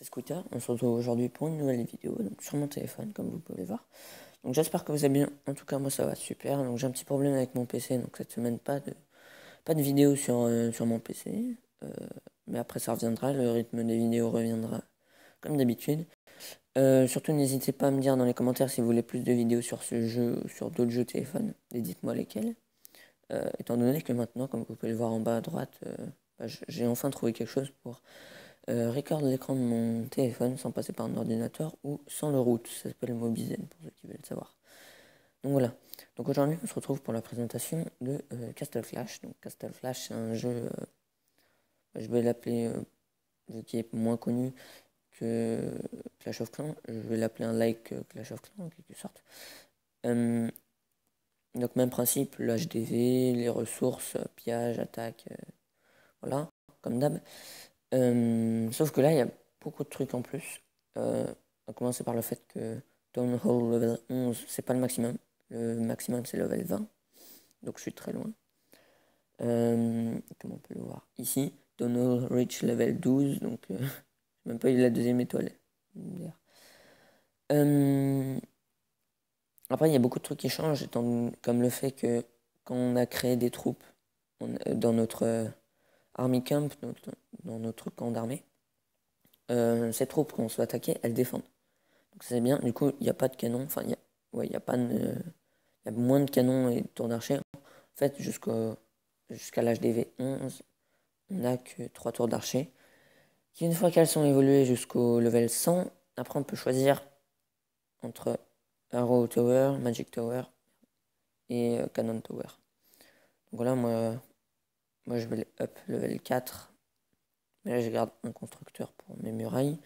c'est Scooter. On se retrouve aujourd'hui pour une nouvelle vidéo donc sur mon téléphone, comme vous pouvez voir. Donc j'espère que vous allez bien. En tout cas, moi ça va super. Donc j'ai un petit problème avec mon PC, donc cette semaine pas de pas de vidéo sur euh, sur mon PC. Euh, mais après ça reviendra, le rythme des vidéos reviendra comme d'habitude. Euh, surtout n'hésitez pas à me dire dans les commentaires si vous voulez plus de vidéos sur ce jeu ou sur d'autres jeux téléphone. Et dites-moi lesquels. étant donné que maintenant, comme vous pouvez le voir en bas à droite, bah, j'ai enfin trouvé quelque chose pour euh, l'écran de mon téléphone sans passer par un ordinateur ou sans le route. Ça s'appelle Mobizen pour ceux qui veulent le savoir. Donc voilà. Donc aujourd'hui, on se retrouve pour la présentation de euh, Castle Flash. Donc Castle Flash, c'est un jeu, euh, je vais l'appeler, euh, qui est moins connu que Clash of Clans. Je vais l'appeler un like Clash of Clans en quelque sorte. donc même principe, l'HDV, les ressources, pillage, attaque, voilà, comme d'hab. Euh, sauf que là, il y a beaucoup de trucs en plus. Euh, va commencer par le fait que Town Hall level 11, c'est pas le maximum. Le maximum, c'est level 20. Donc je suis très loin. Euh, comment on peut le voir? Ici, Town Hall Reach level 12. Donc, euh, même pas eu la deuxième étoile. après, il y a beaucoup de trucs qui changent, comme le fait que quand on a créé des troupes dans notre Army Camp, dans notre camp d'armée, euh, ces troupes, quand on se fait attaquer, elles défendent. Donc c'est bien. Du coup, il n'y a pas de canon. Enfin, il ouais, y a pas de, y a moins de canons et de tours d'archer. En fait, jusqu'à l'âge des V11, on n'a que 3 tours d'archer. Une fois qu'elles sont évoluées jusqu'au level 100, après on peut choisir entre Arrow Tower, Magic Tower et euh, Cannon Tower. Donc voilà, moi, moi, je vais up level 4. Mais là, je garde un constructeur pour mes murailles.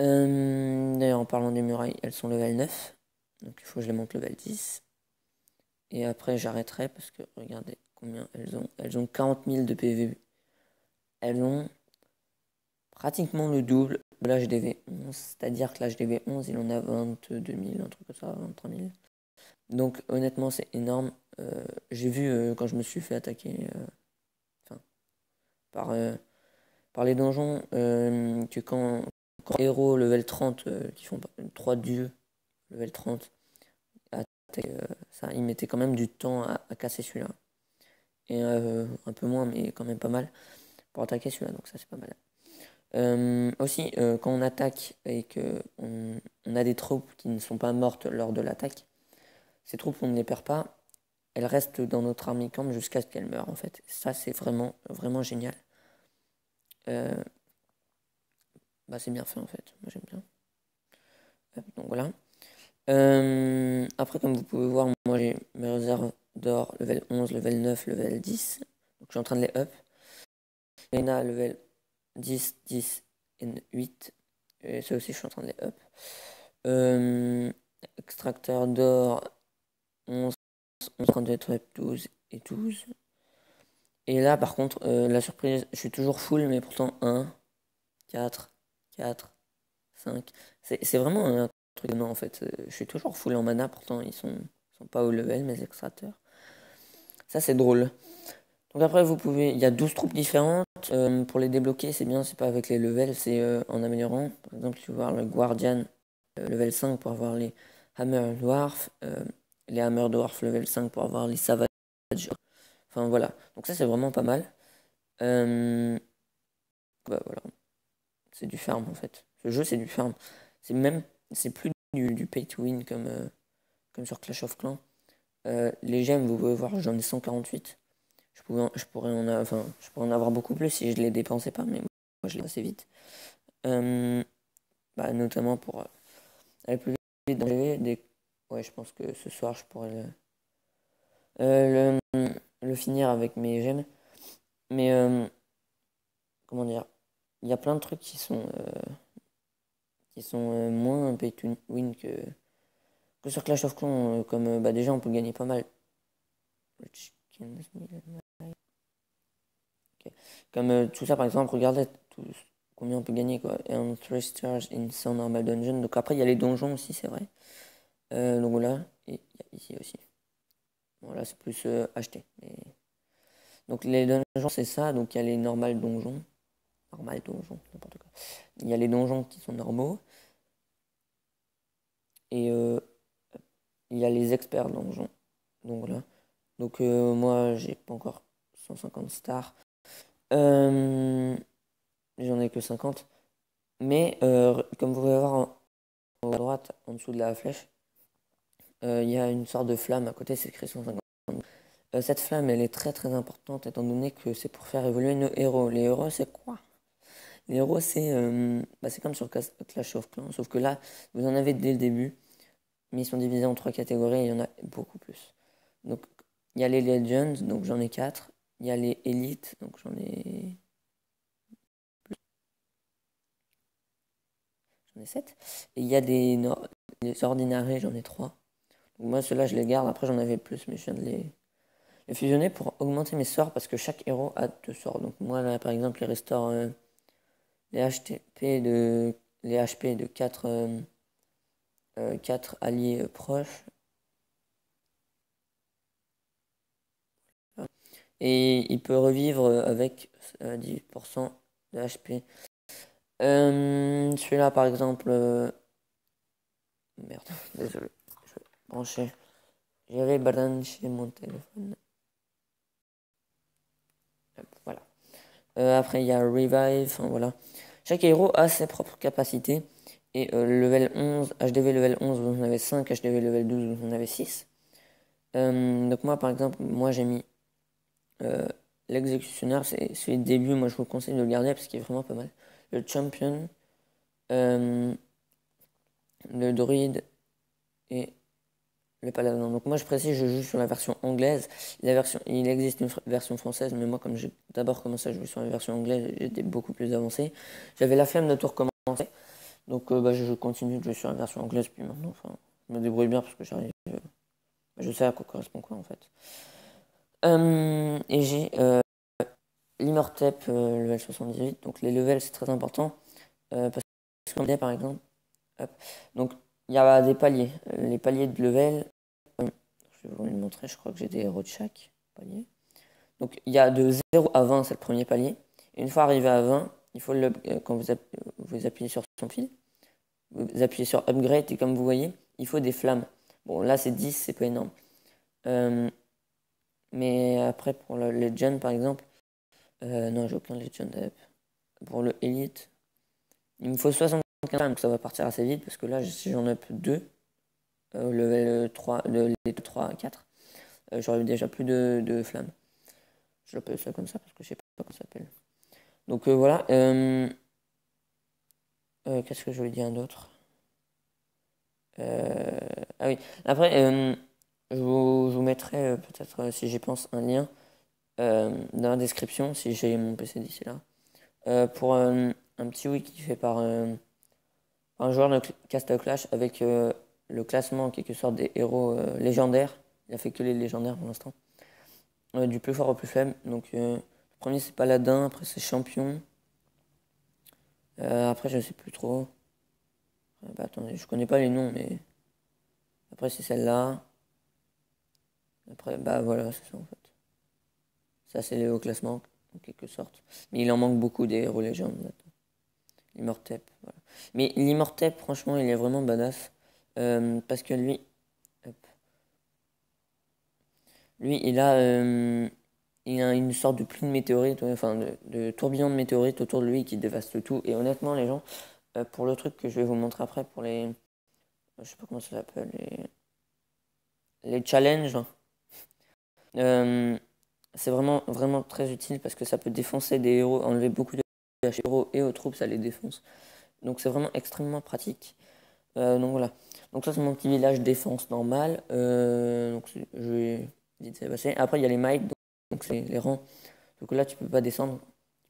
Euh, d'ailleurs, en parlant des murailles, elles sont level 9. Donc, il faut que je les monte level 10. Et après, j'arrêterai parce que regardez combien elles ont. Elles ont 40 000 de PV. Elles ont pratiquement le double de l'HDV 11. C'est-à-dire que l'HDV 11, il en a 22 000, un truc comme ça, 23 000. Donc, honnêtement, c'est énorme. Euh, j'ai vu euh, quand je me suis fait attaquer par, euh, par les donjons euh, que quand, quand héros level 30 euh, qui font 3 dieux level 30 ça ils mettaient quand même du temps à, casser celui-là. Et un peu moins mais quand même pas mal pour attaquer celui-là donc ça c'est pas mal. Aussi quand on attaque et que on, a des troupes qui ne sont pas mortes lors de l'attaque ces troupes on ne les perd pas elles restent dans notre army camp jusqu'à ce qu'elles meurent en fait. Ça c'est vraiment vraiment génial. Euh, bah, c'est bien fait en fait, moi j'aime bien. Donc voilà. Euh, après comme vous pouvez voir, moi j'ai mes réserves d'or level 11, level 9, level 10. Donc je suis en train de les up. a level 10, 10 et 8. Et ça aussi je suis en train de les up. Euh, extracteur d'or 11, 11, 12 et 12. Et là, par contre, euh, la surprise, je suis toujours full, mais pourtant 1, 4, 4, 5. C'est vraiment un truc non en fait. Euh, je suis toujours full en mana, pourtant ils sont, sont pas au level, mes extracteurs. Ça, c'est drôle. Donc après, vous pouvez... Il y a 12 troupes différentes. Euh, pour les débloquer, c'est bien, c'est pas avec les levels, c'est en améliorant. Par exemple, tu peux voir le Guardian level 5 pour avoir les Hammer Dwarf, les Hammer Dwarf level 5 pour avoir les Savage Enfin voilà, donc ça c'est vraiment pas mal. Euh, bah, voilà, c'est du farm en fait. Ce jeu c'est du farm. C'est même, c'est plus du, pay to win comme, euh, comme sur Clash of Clans. Euh, les gemmes, vous pouvez voir, j'en ai 148. Je, pouvais je, pourrais en enfin, je pourrais en avoir beaucoup plus si je les dépensais pas, mais moi je les assez vite. bah, notamment pour aller plus vite dans les. Ouais, je pense que ce soir je pourrais le, le le finir avec mes gemmes. Mais euh, comment dire Il y a plein de trucs qui sont euh, qui sont euh, moins pay to win que, que sur Clash of Clans. comme bah, déjà on peut gagner pas mal. Comme tout ça par exemple, regardez combien on peut gagner quoi. 3 stars in some normal dungeon. Donc après il y a les donjons aussi c'est vrai. Donc voilà, et il ici aussi. Bon, là, c'est plus euh, acheté. Donc, les donjons, c'est ça. Donc, il y a les normales donjons. normal, donjon, n'importe quoi. Il y a les donjons qui sont normaux. Et euh, il y a les experts donjons. Donc voilà. Donc euh, moi, j'ai pas encore 150 stars. J'en ai que 50. Mais comme vous pouvez voir à droite, en dessous de la flèche, il y a une sorte de flamme à côté, c'est écrit 150. cette flamme, elle est très très importante étant donné que c'est pour faire évoluer nos héros. Les héros, c'est quoi? Les héros, c'est euh, bah, comme sur Clash of Clans, sauf que là, vous en avez dès le début, mais ils sont divisés en trois catégories et il y en a beaucoup plus. Donc, il y a les Legends, donc j'en ai quatre. Il y a les Élites, donc j'en ai. J'en ai 7. Et il y a des, les Ordinaries, j'en ai trois. Moi, ceux-là, je les garde. Après, j'en avais plus, mais je viens de les, fusionner pour augmenter mes sorts parce que chaque héros a deux sorts. Donc, moi, là, par exemple, les restaure. Euh, les HP de, les HP de 4, euh, euh, alliés proches. Et il peut revivre avec 10% de HP. Celui-là, par exemple. Merde, désolé. Brancher. J'avais branché mon téléphone. Voilà. après, il y a Revive. Enfin, voilà. Chaque héros a ses propres capacités. Et euh, level 11, HDV level 11, vous en avez 5, HDV level 12, vous en avez 6. Euh, donc moi, par exemple, moi j'ai mis euh, l'exécutionnaire, c'est de début, moi je vous conseille de le garder parce qu'il est vraiment pas mal. Le champion, le druide et le paladin. Donc moi je précise, je joue sur la version anglaise. La version, il existe une version française, mais moi comme j'ai d'abord commencé à jouer sur la version anglaise, j'étais beaucoup plus avancé. J'avais la flemme de tout recommencer. Donc euh, bah, je continue de jouer sur la version anglaise, puis maintenant enfin, je me débrouille bien parce que j'arrive. Euh, bah, je sais à quoi correspond quoi en fait. Euh, et j'ai l'Immortep level 78. Donc les levels c'est très important. parce que par exemple. Donc il y a des paliers. Les paliers de level, je vais vous les montrer, je crois que j'ai des héros de chaque palier. Donc il y a de 0 à 20, c'est le premier palier. Une fois arrivé à 20, il faut le, euh, quand vous, vous appuyez sur son fil, vous appuyez sur upgrade et comme vous voyez, il faut des flammes. Bon là c'est 10, c'est pas énorme. Euh, mais après pour le Legend par exemple, euh, non j'ai aucun Legend. Pour le Elite, il me faut 60 donc ça va partir assez vite parce que là, si j'en up 2, euh, level 3, de, les 3 à 4, euh, j'aurai déjà plus de, de flammes. Je l'appelle ça comme ça parce que je sais pas comment ça s'appelle. Donc euh, voilà. Euh, qu'est-ce que je voulais dire d'autre? Ah oui. Après, je vous, je, vous, mettrai peut-être, si j'y pense, un lien dans la description si j'ai mon PC d'ici là. pour un petit wiki fait par un joueur de Castle Clash avec euh, le classement en quelque sorte des héros euh, légendaires. Il a fait que les légendaires pour l'instant. Euh, du plus fort au plus faible. Donc le premier c'est Paladin, après c'est Champion. après je sais plus trop. Bah, attendez, je connais pas les noms mais après c'est celle-là. Après bah voilà c'est ça en fait. Ça c'est les hauts classements en quelque sorte. Mais il en manque beaucoup des héros légendaires. L'Immortep, voilà. Mais l'Immortep, franchement, il est vraiment badass. Euh, parce que lui, lui, il a, euh, il a une sorte de pluie de météorites, enfin de, tourbillon de météorites autour de lui qui dévaste tout. Et honnêtement, les gens, euh, pour le truc que je vais vous montrer après, pour les, je sais pas comment ça s'appelle, les, les challenges, c'est vraiment, vraiment très utile parce que ça peut défoncer des héros, enlever beaucoup de héros et aux troupes, ça les défonce. Donc c'est vraiment extrêmement pratique. Euh, donc voilà. Donc ça c'est mon petit village défense normal. Euh, donc je vais vite passer. Après il y a les might, donc c'est les rangs. Donc là tu peux pas descendre,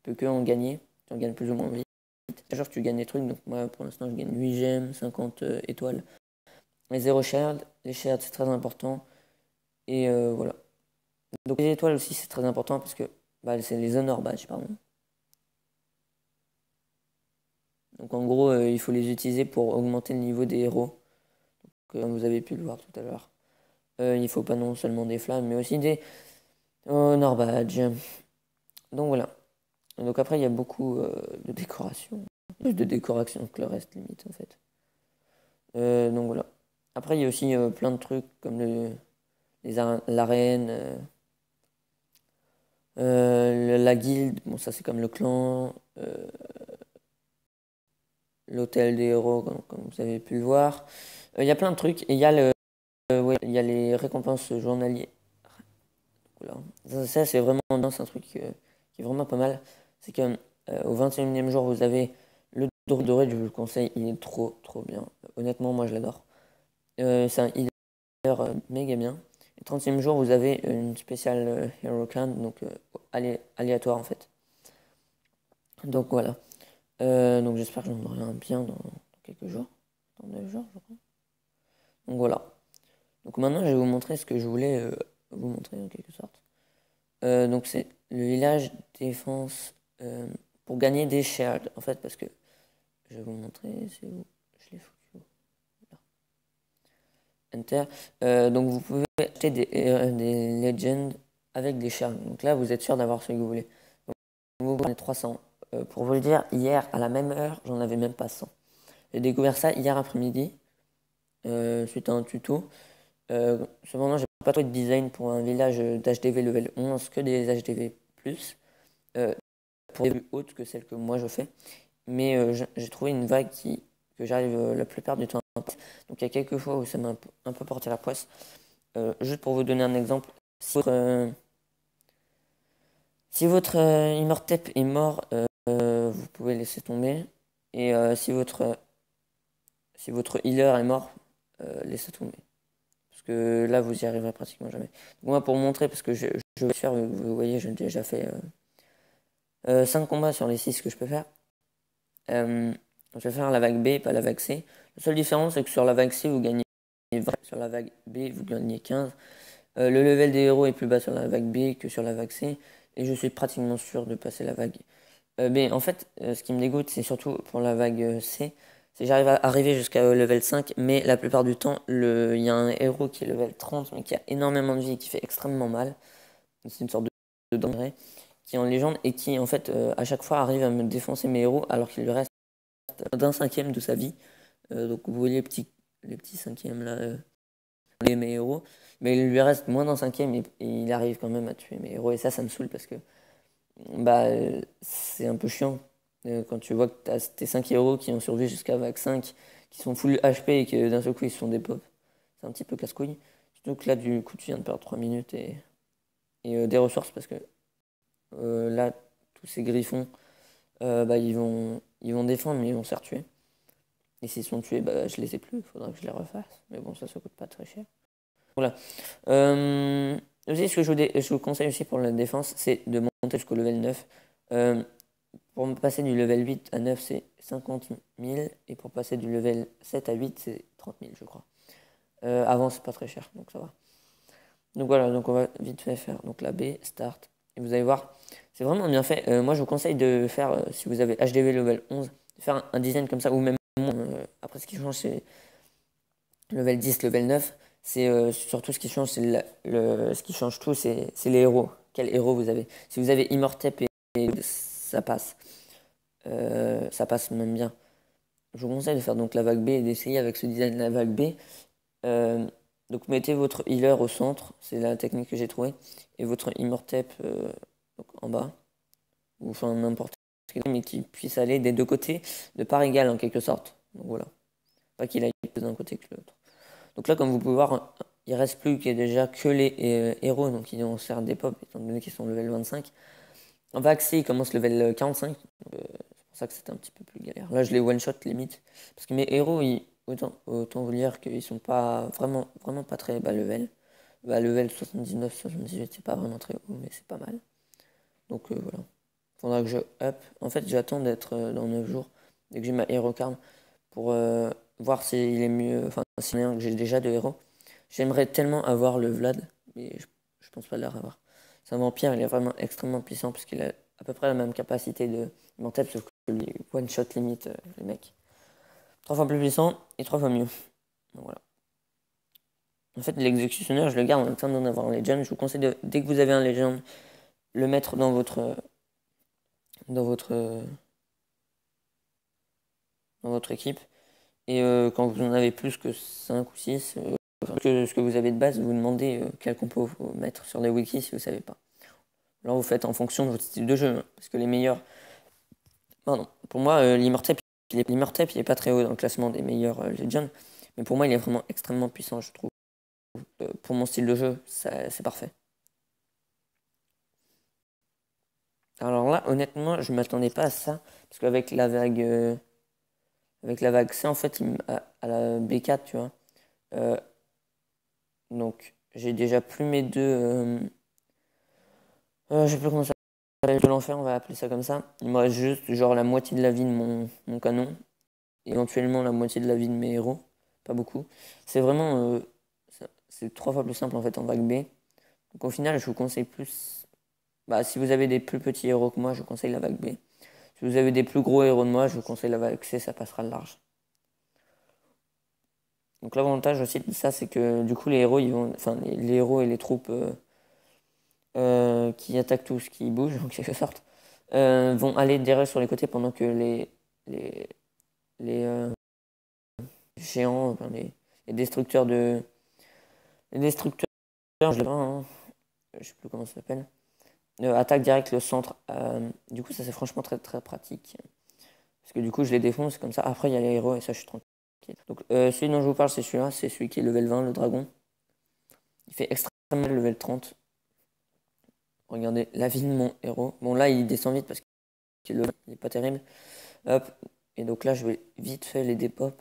tu peux que en gagner. Tu en gagnes plus ou moins vite. Genre tu gagnes des trucs. Donc moi pour l'instant je gagne 8 gemmes, 50 euh, étoiles. Les 0 shard. Les shards c'est très important. Et voilà. Donc les étoiles aussi c'est très important parce que bah, c'est les honor badge pardon. Donc en gros, euh, il faut les utiliser pour augmenter le niveau des héros. comme vous avez pu le voir tout à l'heure. Euh, il faut pas non seulement des flammes, mais aussi des oh, Norbadge. Donc voilà. Donc après, il y a beaucoup de décoration. Plus de décoration que le reste, limite, en fait. donc voilà. Après, il y a aussi plein de trucs comme le, l'arène, la guilde, bon ça c'est comme le clan, l'hôtel des héros, comme, vous avez pu le voir. Il y a plein de trucs. Et il y a le, il y a les récompenses journaliers. Ça, c'est vraiment un truc qui est vraiment pas mal. C'est que au 21e jour, vous avez le doré, je vous le conseille, il est trop trop bien. Honnêtement, moi je l'adore. c'est un healer méga bien. Le 30e jour, vous avez une spéciale Hero Clan, donc aléatoire en fait. Donc voilà. Donc j'espère que j'en aurai un bien dans, quelques jours. Dans deux jours, je crois. Donc voilà. Donc maintenant, je vais vous montrer ce que je voulais vous montrer en quelque sorte. donc c'est le village défense pour gagner des shards. En fait, parce que je vais vous montrer, c'est où Je l'ai foutu. Enter. donc vous pouvez acheter des, des legends avec des shards. Donc là, vous êtes sûr d'avoir ce que vous voulez. Vous prenez 300. Pour vous le dire, hier, à la même heure, j'en avais même pas 100. J'ai découvert ça hier après-midi, euh, suite à un tuto. Euh, cependant, j'ai pas trop de design pour un village d'HDV level 11 que des HDV+, euh, pour des vues hautes que celles que moi je fais. Mais euh, j'ai trouvé une vague qui, que j'arrive la plupart du temps à Donc il y a quelques fois où ça m'a un, peu porté la poisse. juste pour vous donner un exemple, si votre, si votre est mort, vous pouvez laisser tomber. Et si votre si votre healer est mort, euh, laissez tomber. Parce que là, vous y arriverez pratiquement jamais. moi, pour montrer, parce que je, vais faire, vous voyez, j'ai déjà fait 5 euh, euh, combats sur les 6 que je peux faire. je vais faire la vague B, pas la vague C. La seule différence, c'est que sur la vague C, vous gagnez 20. Sur la vague B, vous gagnez 15. le level des héros est plus bas sur la vague B que sur la vague C. Et je suis pratiquement sûr de passer la vague B. En fait, ce qui me dégoûte, c'est surtout pour la vague C j'arrive à arriver jusqu'à level 5, mais la plupart du temps, il y a un héros qui est level 30, mais qui a énormément de vie et qui fait extrêmement mal. C'est une sorte de, de qui est en légende et qui, en fait, euh, à chaque fois arrive à me défoncer mes héros alors qu'il lui reste d'un cinquième de sa vie. Euh, donc vous voyez les petits, les petits cinquièmes là, euh, les mes héros. Mais il lui reste moins d'un cinquième et, il arrive quand même à tuer mes héros. Et ça, ça me saoule parce que bah, c'est un peu chiant euh, quand tu vois que as tes 5 héros qui ont survécu jusqu'à vague 5, qui sont full HP et que d'un seul coup ils se font des c'est un petit peu casse-couille. Surtout que là, du coup, tu viens de perdre 3 minutes et, et euh, des ressources parce que euh, là, tous ces griffons, bah, ils, vont, ils vont défendre, mais ils vont se faire tuer. Et s'ils sont tués, bah, je les ai plus, il faudra que je les refasse. Mais bon, ça, ça coûte pas très cher. Voilà. Aussi, ce que je vous, je vous, conseille aussi pour la défense, c'est de monter jusqu'au level 9. Pour passer du level 8 à 9, c'est 50 000. Et pour passer du level 7 à 8, c'est 30 000, je crois. Euh, avant, c'est pas très cher, donc ça va. Donc voilà, donc on va vite fait faire donc la B, start. Et vous allez voir, c'est vraiment bien fait. Euh, moi, je vous conseille de faire, euh, si vous avez HDV level 11, de faire un, design comme ça, ou même après, ce qui change, c'est level 10, level 9. C'est surtout ce qui change, c'est le, change tout, c'est les héros. Quel héros vous avez Si vous avez Immortep et ça passe. Euh, ça passe même bien. Je vous conseille de faire donc la vague B et d'essayer avec ce design de la vague B. Euh, donc mettez votre healer au centre, c'est la technique que j'ai trouvée, et votre immortep euh, en bas, ou enfin n'importe mais qui puisse aller des deux côtés de part égale en quelque sorte. Donc voilà. Pas qu'il aille plus d'un côté que l'autre. Donc là, comme vous pouvez voir, il reste plus qu'il y a déjà que les héros, donc ils vont se faire des pop, étant donné qu'ils sont level 25. En vaccin, il commence level 45. Euh, c'est pour ça que c'était un petit peu plus galère. Là, je les one-shot limite. Parce que mes héros, autant, autant vous dire qu'ils sont pas vraiment, vraiment pas très bas level. Bas level 79, 78, c'est pas vraiment très haut, mais c'est pas mal. Donc euh, voilà. Faudra que je up. En fait, j'attends d'être euh, dans 9 jours, dès que j'ai ma hero card, pour voir s'il est mieux. Que j'ai déjà de héros. J'aimerais tellement avoir le Vlad, mais je, pense pas l'avoir. C'est un vampire, il est vraiment extrêmement puissant puisqu'il a à peu près la même capacité de mental sauf que lui one shot limite euh, les mecs. Trois fois plus puissant et trois fois mieux. Voilà. En fait, l'exécutionneur, je le garde en train d'en avoir un legend. Je vous conseille de, dès que vous avez un legend, le mettre dans votre dans votre, dans votre équipe. Et quand vous en avez plus que 5 ou 6, que ce que vous avez de base, vous demandez quel compo vous mettre sur les wikis si vous ne savez pas. Alors vous faites en fonction de votre style de jeu. Hein, parce que les meilleurs. Pardon. Pour moi, euh, l'Immortep, il, est... est pas très haut dans le classement des meilleurs euh, Legends. Mais pour moi, il est vraiment extrêmement puissant, je trouve. Euh, pour mon style de jeu, c'est parfait. Alors là, honnêtement, je m'attendais pas à ça. Parce qu'avec la vague. Euh, avec la vague C, en fait, à, la B4, tu vois. donc, j'ai déjà plus mes deux euh, je sais plus comment ça s'appelle, de l'enfer, on va appeler ça comme ça. Il me reste juste genre la moitié de la vie de mon, mon canon, éventuellement la moitié de la vie de mes héros, pas beaucoup. C'est vraiment, euh, c'est trois fois plus simple en fait en vague B. Donc au final, je vous conseille plus, bah, si vous avez des plus petits héros que moi, je vous conseille la vague B. Si vous avez des plus gros héros de moi, je vous conseille la C, ça passera large. Donc l'avantage aussi de ça, c'est que du coup les héros, ils vont, enfin les, héros et les troupes euh, euh, qui attaquent tout ce qui bouge en quelque sorte, euh, vont aller derrière sur les côtés pendant que les, les, géants, les, destructeurs de. Les destructeurs, je hein, je sais plus comment ça s'appelle, attaquent direct le centre. du coup, ça c'est franchement très très pratique. Parce que du coup, je les défonce comme ça. Après, il y a les héros et ça, je suis tranquille. Donc, celui dont je vous parle, c'est celui-là. C'est celui qui est level 20, le dragon. Il fait extrêmement level 30. Regardez la vie de mon héros. Bon, là, il descend vite parce qu'il n'est pas terrible. Hop. Et donc là, je vais vite fait les dépop.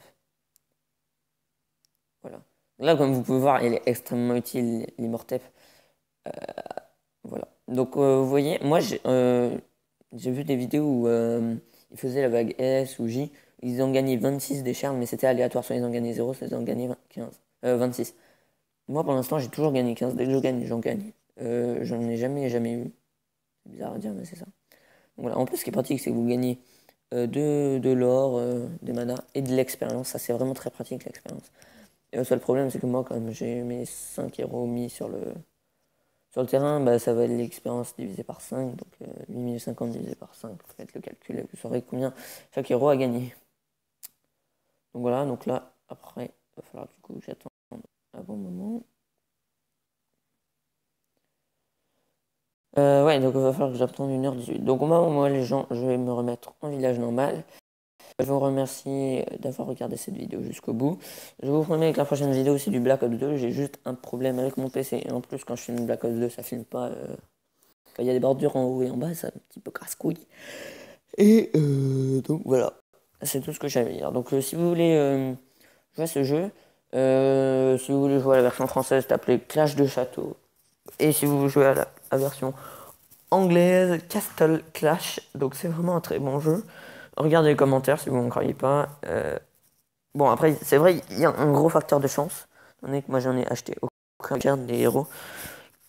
Voilà. Là, comme vous pouvez voir, il est extrêmement utile, l'immortep. Euh, voilà. Donc, euh, vous voyez, moi, j'ai euh, vu des vidéos où ils faisaient la vague S ou J. Ils ont gagné 26 des charmes, mais c'était aléatoire. Soit ils ont gagné 0, soit ils ont gagné 15, 26. Moi, pour l'instant, j'ai toujours gagné 15. Dès que je gagne, j'en gagne. Euh, j'en ai jamais, jamais eu. C'est bizarre à dire, mais c'est ça. voilà. En plus, ce qui est pratique, c'est que vous gagnez euh, de, l'or, euh, des manas et de l'expérience. Ça, c'est vraiment très pratique, l'expérience. Le seul problème, c'est que moi, comme j'ai mes 5 héros mis sur le, sur le terrain, bah, ça va être l'expérience divisée par 5. Donc 8050 divisé par 5, vous faites le calcul et vous saurez combien chaque héros a gagné. Donc voilà, donc là, après, il va falloir du coup j'attends un bon moment. Euh, ouais, donc il va falloir que j'attende 1h18. Donc au moment moi les gens, je vais me remettre en village normal. Je vous remercie d'avoir regardé cette vidéo jusqu'au bout. Je vous promets que la prochaine vidéo c'est du Black Ops 2. J'ai juste un problème avec mon PC. Et en plus quand je filme Black Ops 2 ça filme pas. Euh, il y a des bordures en haut et en bas, c'est un petit peu casse-couille. Et euh, donc voilà. C'est tout ce que j'avais à dire. Donc si vous voulez jouer à ce jeu, si vous voulez jouer à la version française, tapez Clash de Château. Et si vous jouez à la version anglaise Castle Clash. Donc c'est vraiment un très bon jeu. Regardez les commentaires si vous ne croyez pas. Euh, bon après c'est vrai il y a un gros facteur de chance. Moi j'en ai acheté aucun des héros.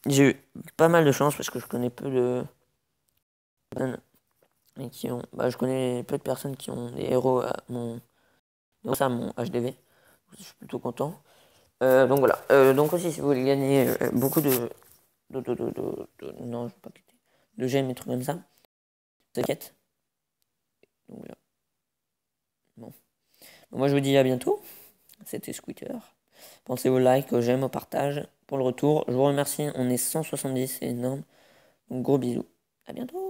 J'ai eu pas mal de chance parce que je connais peu de et qui ont bah, je connais peu de personnes qui ont des héros à mon ça mon HDV. Je suis plutôt content. Euh, donc voilà. Euh, donc aussi si vous voulez gagner beaucoup de non, je vais pas quitter. De j'aime et trucs comme ça. T'inquiète. Donc voilà. Bon. Moi je vous dis à bientôt. C'était Squeaker. Pensez au like, au j'aime, au partage. Pour le retour, je vous remercie. On est 170, c'est énorme. Gros bisous. À bientôt.